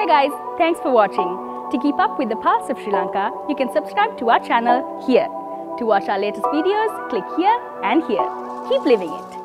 Hey guys, Thanks for watching. To keep up with the pulse of Sri Lanka, you can subscribe to our channel here. To watch our latest videos, click here and here. Keep living it.